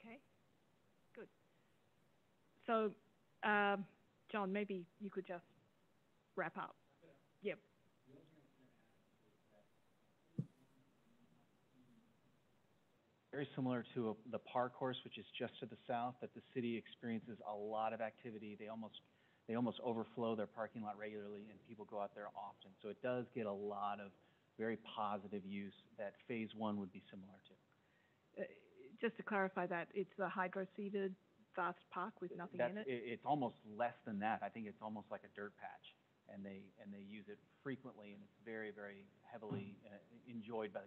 Okay, good. So, um, John, maybe you could just wrap up. Yep. Very similar to a- the park course, which is just to the south, that the city experiences a lot of activity. They almost, they almost overflow their parking lot regularly, and people go out there often. So it does get a lot of very positive use that phase one would be similar to. Uh, just to clarify that, it's the hydro-seeded vast park with nothing in it? it's almost less than that. I think it's almost like a dirt patch. And they, and they use it frequently, and it's very, very heavily uh, enjoyed by the